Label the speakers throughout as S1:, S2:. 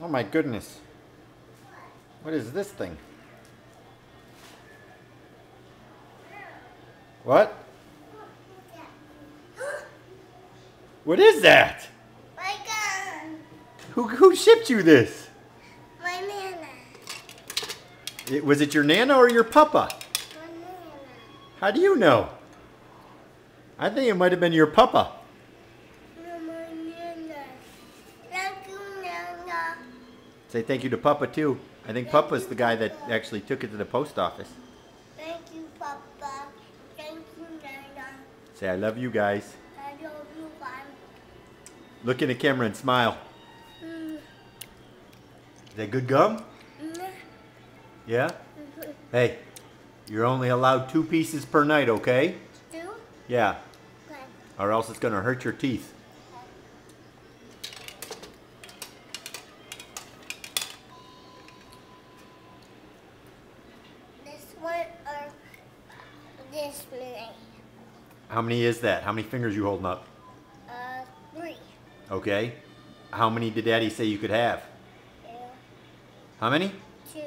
S1: Oh my goodness. What is this thing? What? What is that?
S2: My gun.
S1: Who, who shipped you this?
S2: My nana.
S1: It, was it your Nana or your Papa?
S2: My nana.
S1: How do you know? I think it might have been your Papa. Say thank you to Papa too. I think Papa's the guy that actually took it to the post office.
S2: Thank you, Papa. Thank you, nana.
S1: Say I love you guys.
S2: I love you, Mom.
S1: Look in the camera and smile.
S2: Mm,
S1: Is that good gum?
S2: mm,
S1: Yeah? Hey, you're only allowed two pieces per night, okay?
S2: Two?
S1: Yeah,
S2: Okay.
S1: or else it's gonna hurt your teeth.
S2: One or this one?
S1: How many is that? How many fingers you holding up?
S2: Uh, three.
S1: Okay. How many did Daddy say you could have?
S2: Two.
S1: How many?
S2: Two.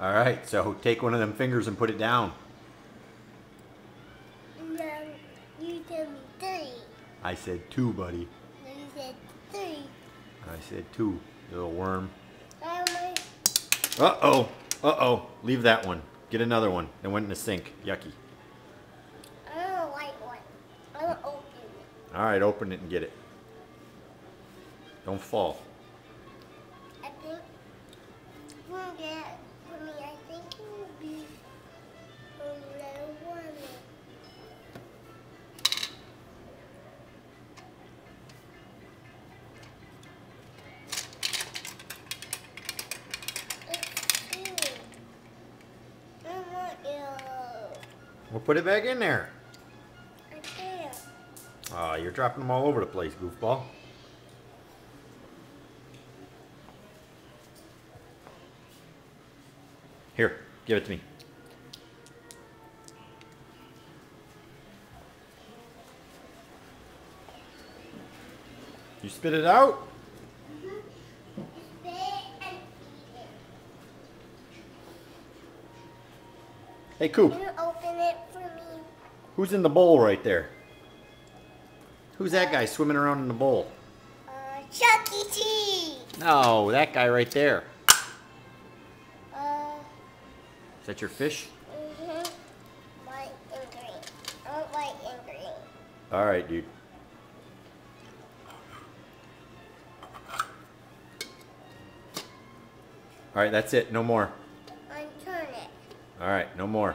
S1: All right, so take one of them fingers and put it down.
S2: Then you tell me three.
S1: I said two, buddy.
S2: Then you said three.
S1: I said two, little worm. Uh-oh, uh-oh. Leave that one. Get another one. That went in the sink. Yucky.
S2: I don't like one. I don't open it.
S1: All right, open it and get it. Don't fall.
S2: I think for that
S1: We'll put it back in there.
S2: I can't.
S1: Aw, you're dropping them all over the place, goofball. Here, give it to me. You spit it out? Mm-hmm.
S2: Spit and eat it.
S1: Hey, Coop,
S2: Open it for me?
S1: who's in the bowl right there? Who's that guy swimming around in the bowl?
S2: Uh, Chuck E. Cheese.
S1: No, that guy right there.
S2: Uh,
S1: Is that your fish?
S2: mhm. White and green. I want white and green.
S1: All right, dude. All right, that's it. No more.
S2: Unturn it.
S1: All right, no more.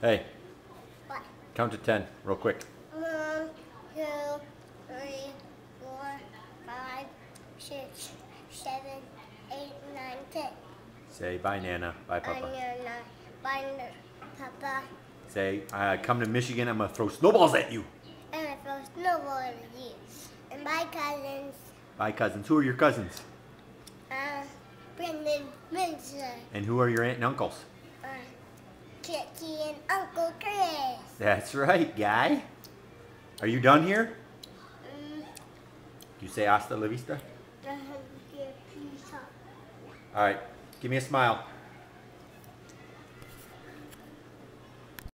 S1: Hey,
S2: What?
S1: count to 10 real quick.
S2: One, two, three, four, five, six, seven, eight, nine, ten.
S1: Say bye, Nana. Bye, Papa.
S2: Banana, banana, Papa.
S1: Say, I come to Michigan. I'm going to throw snowballs at you.
S2: And I throw snowball at you. And my cousins,
S1: Bye, cousins. Who are your cousins?
S2: uh, Brendan, Vincent,
S1: And who are your aunt and uncles?
S2: And Uncle Chris.
S1: That's right, guy. Are you done here?
S2: Mm,
S1: You say hasta la vista?
S2: I have to get pizza.
S1: All right, give me a smile.